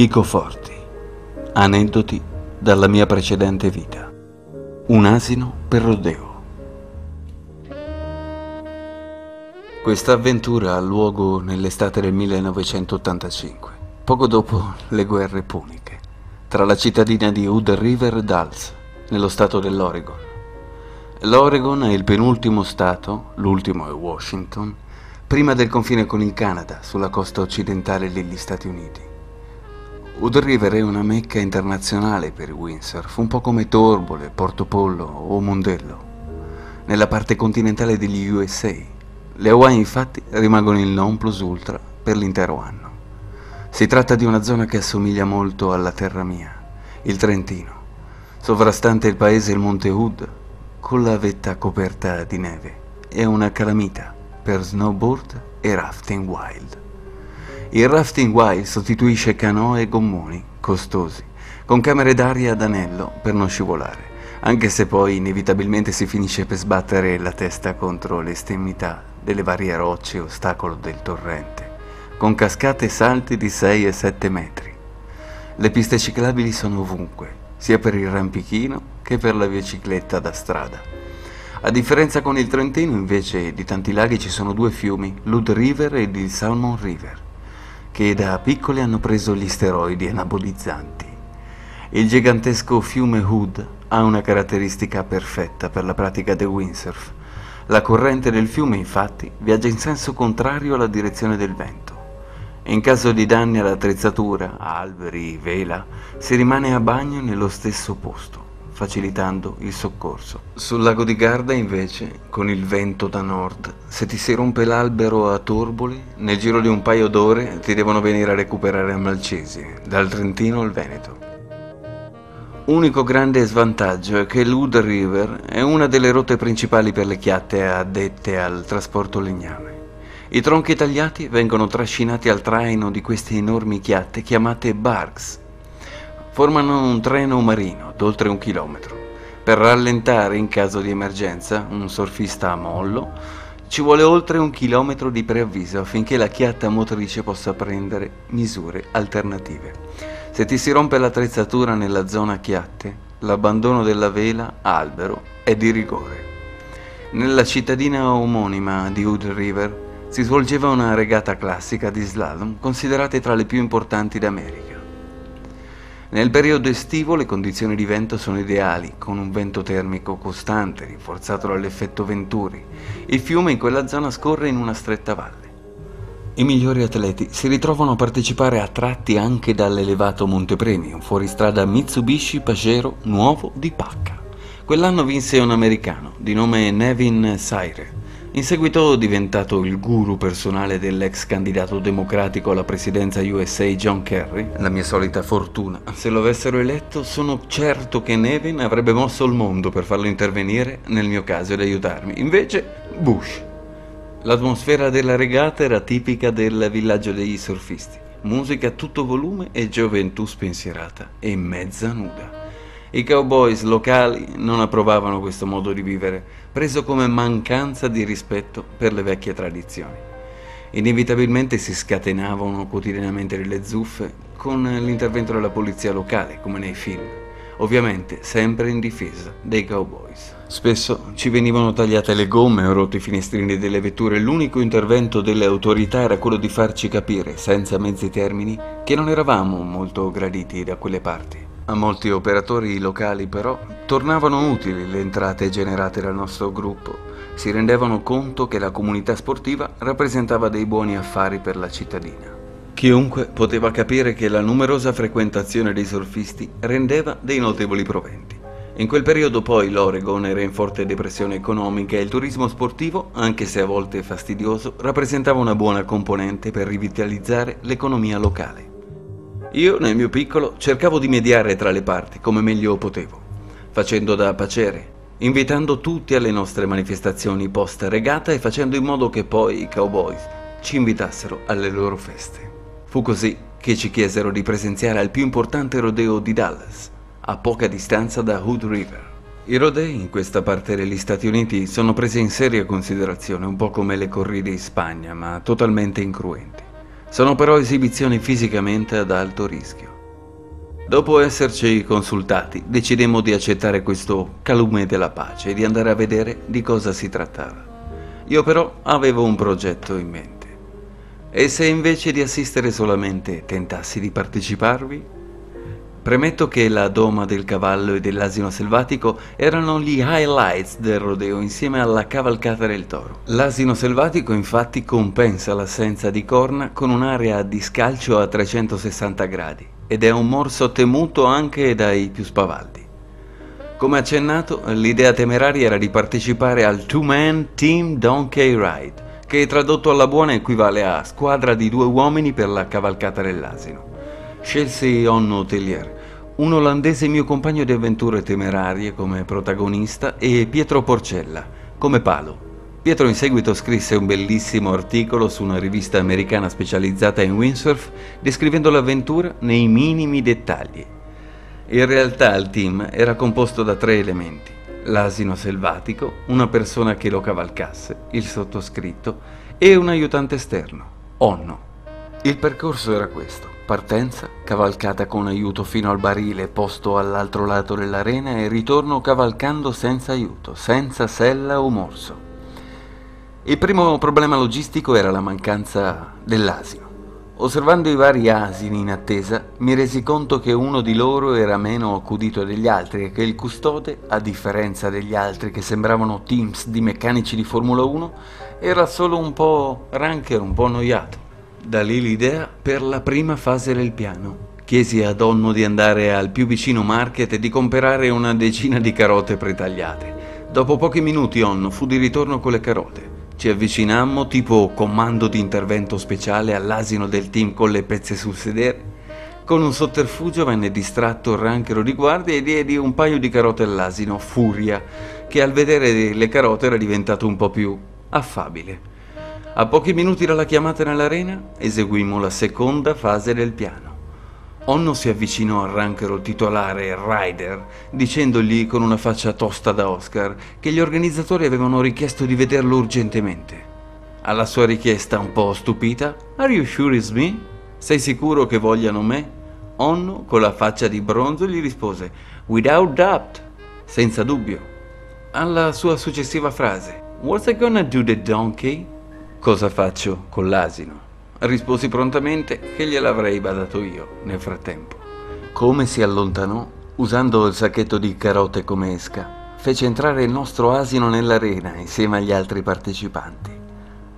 Chico Forti. Aneddoti dalla mia precedente vita. Un asino per rodeo. Questa avventura ha luogo nell'estate del 1985, poco dopo le guerre puniche, tra la cittadina di Hood River e Dulles, nello stato dell'Oregon. L'Oregon è il penultimo stato, l'ultimo è Washington, prima del confine con il Canada, sulla costa occidentale degli Stati Uniti. Hood River è una mecca internazionale per i windsurf, un po' come Torbole, Portopollo o Mondello, nella parte continentale degli USA. Le Hawaii infatti rimangono il non plus ultra per l'intero anno. Si tratta di una zona che assomiglia molto alla terra mia, il Trentino, sovrastante il paese il Monte Hood, con la vetta coperta di neve. È una calamita per snowboard e rafting wild. Il rafting wild sostituisce canoe e gommoni costosi, con camere d'aria ad anello per non scivolare, anche se poi inevitabilmente si finisce per sbattere la testa contro l'estremità delle varie rocce ostacolo del torrente, con cascate e salti di 6 e 7 metri. Le piste ciclabili sono ovunque, sia per il rampichino che per la bicicletta da strada. A differenza con il Trentino, invece, di tanti laghi ci sono due fiumi, Lud River ed il Salmon River che da piccoli hanno preso gli steroidi anabolizzanti. Il gigantesco fiume Hood ha una caratteristica perfetta per la pratica del windsurf. La corrente del fiume, infatti, viaggia in senso contrario alla direzione del vento. In caso di danni all'attrezzatura, alberi, vela, si rimane a bagno nello stesso posto facilitando il soccorso. Sul lago di Garda invece, con il vento da nord, se ti si rompe l'albero a Torboli, nel giro di un paio d'ore ti devono venire a recuperare a Malcesi, dal Trentino al Veneto. Unico grande svantaggio è che l'Ud River è una delle rotte principali per le chiatte addette al trasporto legname. I tronchi tagliati vengono trascinati al traino di queste enormi chiatte chiamate barks, formano un treno marino d'oltre un chilometro. Per rallentare in caso di emergenza un surfista a mollo ci vuole oltre un chilometro di preavviso affinché la chiatta motrice possa prendere misure alternative. Se ti si rompe l'attrezzatura nella zona chiatte, l'abbandono della vela albero è di rigore. Nella cittadina omonima di Hood River si svolgeva una regata classica di slalom considerate tra le più importanti d'America. Nel periodo estivo le condizioni di vento sono ideali, con un vento termico costante, rinforzato dall'effetto Venturi. Il fiume in quella zona scorre in una stretta valle. I migliori atleti si ritrovano a partecipare a tratti anche dall'elevato Montepremi, un fuoristrada Mitsubishi Pajero nuovo di pacca. Quell'anno vinse un americano di nome Nevin Saire, in seguito diventato il guru personale dell'ex candidato democratico alla presidenza USA John Kerry, la mia solita fortuna. Se lo avessero eletto, sono certo che Nevin avrebbe mosso il mondo per farlo intervenire nel mio caso ed aiutarmi. Invece, Bush. L'atmosfera della regata era tipica del villaggio degli surfisti. Musica a tutto volume e gioventù spensierata e mezza nuda. I cowboys locali non approvavano questo modo di vivere, preso come mancanza di rispetto per le vecchie tradizioni. Inevitabilmente si scatenavano quotidianamente delle zuffe con l'intervento della polizia locale, come nei film, ovviamente sempre in difesa dei cowboys. Spesso ci venivano tagliate le gomme o rotti i finestrini delle vetture l'unico intervento delle autorità era quello di farci capire, senza mezzi termini, che non eravamo molto graditi da quelle parti. A molti operatori locali però tornavano utili le entrate generate dal nostro gruppo. Si rendevano conto che la comunità sportiva rappresentava dei buoni affari per la cittadina. Chiunque poteva capire che la numerosa frequentazione dei surfisti rendeva dei notevoli proventi. In quel periodo poi l'Oregon era in forte depressione economica e il turismo sportivo, anche se a volte fastidioso, rappresentava una buona componente per rivitalizzare l'economia locale. Io, nel mio piccolo, cercavo di mediare tra le parti come meglio potevo, facendo da pacere, invitando tutti alle nostre manifestazioni post regata e facendo in modo che poi i cowboys ci invitassero alle loro feste. Fu così che ci chiesero di presenziare al più importante rodeo di Dallas, a poca distanza da Hood River. I rodei in questa parte degli Stati Uniti sono presi in seria considerazione, un po' come le corride in Spagna, ma totalmente incruenti. Sono però esibizioni fisicamente ad alto rischio. Dopo esserci consultati, decidemmo di accettare questo calume della pace e di andare a vedere di cosa si trattava. Io però avevo un progetto in mente. E se invece di assistere solamente tentassi di parteciparvi? Premetto che la doma del cavallo e dell'asino selvatico erano gli highlights del rodeo insieme alla cavalcata del toro. L'asino selvatico infatti compensa l'assenza di corna con un'area di scalcio a 360 gradi ed è un morso temuto anche dai più spavaldi. Come accennato, l'idea temeraria era di partecipare al Two-Man Team Donkey Ride, che tradotto alla buona equivale a squadra di due uomini per la cavalcata dell'asino. Scelsi Onno Tellier, un olandese mio compagno di avventure temerarie come protagonista e Pietro Porcella come palo. Pietro in seguito scrisse un bellissimo articolo su una rivista americana specializzata in windsurf descrivendo l'avventura nei minimi dettagli. In realtà il team era composto da tre elementi. L'asino selvatico, una persona che lo cavalcasse, il sottoscritto, e un aiutante esterno, Onno. Il percorso era questo. Partenza, cavalcata con aiuto fino al barile posto all'altro lato dell'arena e ritorno cavalcando senza aiuto, senza sella o morso. Il primo problema logistico era la mancanza dell'asino. Osservando i vari asini in attesa, mi resi conto che uno di loro era meno accudito degli altri e che il custode, a differenza degli altri che sembravano teams di meccanici di Formula 1, era solo un po' rancher, un po' annoiato. Da lì l'idea per la prima fase del piano. Chiesi a Donno di andare al più vicino market e di comprare una decina di carote pretagliate. Dopo pochi minuti Onno fu di ritorno con le carote. Ci avvicinammo tipo comando di intervento speciale all'asino del team con le pezze sul sedere. Con un sotterfugio venne distratto il ranchero di guardia e diedi un paio di carote all'asino, Furia, che al vedere le carote era diventato un po' più affabile. A pochi minuti dalla chiamata nell'arena eseguimmo la seconda fase del piano. Onno si avvicinò al ranchero titolare Ryder, dicendogli con una faccia tosta da Oscar che gli organizzatori avevano richiesto di vederlo urgentemente. Alla sua richiesta un po' stupita, Are you sure it's me? Sei sicuro che vogliano me? Onno, con la faccia di bronzo, gli rispose Without doubt, senza dubbio. Alla sua successiva frase What's I gonna do the donkey? Cosa faccio con l'asino? Risposi prontamente che gliel'avrei badato io nel frattempo. Come si allontanò, usando il sacchetto di carote come esca, fece entrare il nostro asino nell'arena insieme agli altri partecipanti.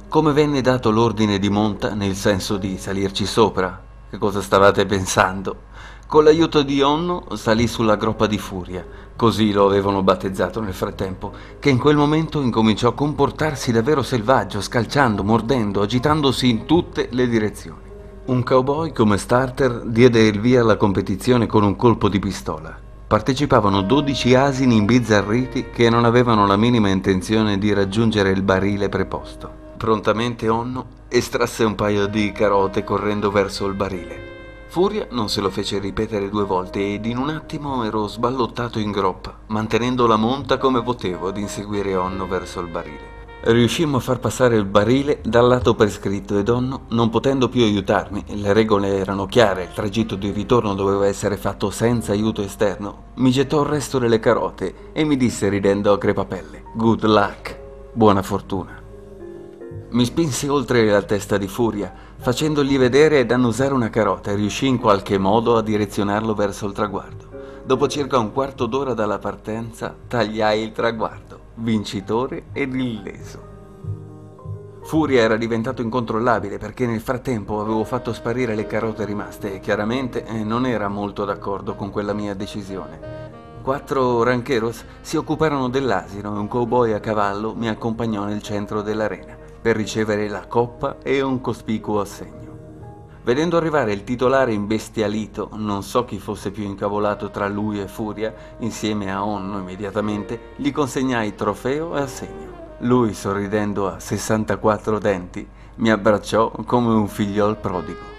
Come venne dato l'ordine di monta, nel senso di salirci sopra? Che cosa stavate pensando? Con l'aiuto di Onno salì sulla groppa di furia, così lo avevano battezzato nel frattempo, che in quel momento incominciò a comportarsi davvero selvaggio, scalciando, mordendo, agitandosi in tutte le direzioni. Un cowboy come starter diede il via alla competizione con un colpo di pistola. Partecipavano 12 asini imbizzarriti che non avevano la minima intenzione di raggiungere il barile preposto. Prontamente Onno estrasse un paio di carote correndo verso il barile. Furia non se lo fece ripetere due volte ed in un attimo ero sballottato in groppa, mantenendo la monta come potevo ad inseguire Onno verso il barile. Riuscimmo a far passare il barile dal lato prescritto ed Onno, non potendo più aiutarmi, le regole erano chiare, il tragitto di ritorno doveva essere fatto senza aiuto esterno, mi gettò il resto delle carote e mi disse ridendo a crepapelle, Good luck, buona fortuna. Mi spinsi oltre la testa di Furia, facendogli vedere ed annusare una carota e riuscì in qualche modo a direzionarlo verso il traguardo. Dopo circa un quarto d'ora dalla partenza, tagliai il traguardo, vincitore ed illeso. Furia era diventato incontrollabile perché nel frattempo avevo fatto sparire le carote rimaste e chiaramente eh, non era molto d'accordo con quella mia decisione. Quattro rancheros si occuparono dell'asino e un cowboy a cavallo mi accompagnò nel centro dell'arena per ricevere la coppa e un cospicuo assegno. Vedendo arrivare il titolare imbestialito, non so chi fosse più incavolato tra lui e Furia, insieme a Onno immediatamente, gli consegnai trofeo e assegno. Lui, sorridendo a 64 denti, mi abbracciò come un figliol prodigo.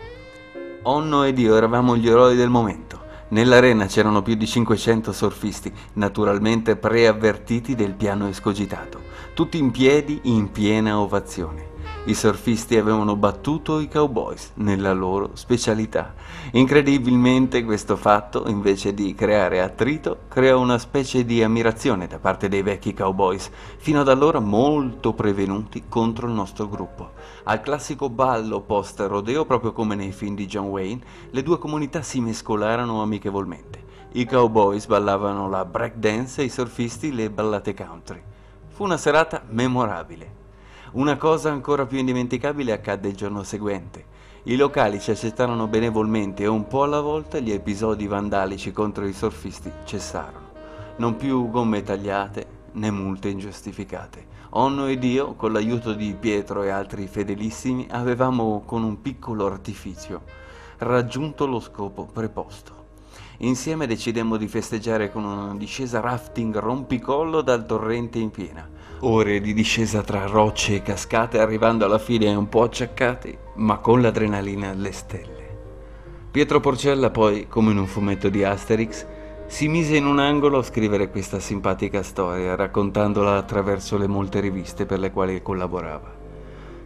Onno ed io eravamo gli eroi del momento. Nell'arena c'erano più di 500 surfisti, naturalmente preavvertiti del piano escogitato, tutti in piedi in piena ovazione. I surfisti avevano battuto i cowboys nella loro specialità. Incredibilmente questo fatto, invece di creare attrito, creò una specie di ammirazione da parte dei vecchi cowboys, fino ad allora molto prevenuti contro il nostro gruppo. Al classico ballo post-rodeo, proprio come nei film di John Wayne, le due comunità si mescolarono amichevolmente. I cowboys ballavano la breakdance e i surfisti le ballate country. Fu una serata memorabile. Una cosa ancora più indimenticabile accadde il giorno seguente. I locali ci accettarono benevolmente e un po' alla volta gli episodi vandalici contro i surfisti cessarono. Non più gomme tagliate né multe ingiustificate. Onno ed io, con l'aiuto di Pietro e altri fedelissimi, avevamo con un piccolo artificio raggiunto lo scopo preposto. Insieme decidemmo di festeggiare con una discesa rafting rompicollo dal torrente in piena. Ore di discesa tra rocce e cascate, arrivando alla fine un po' acciaccati, ma con l'adrenalina alle stelle. Pietro Porcella poi, come in un fumetto di Asterix, si mise in un angolo a scrivere questa simpatica storia, raccontandola attraverso le molte riviste per le quali collaborava.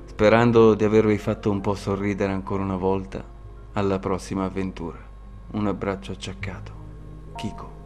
Sperando di avervi fatto un po' sorridere ancora una volta, alla prossima avventura. Un abbraccio acciaccato. Kiko.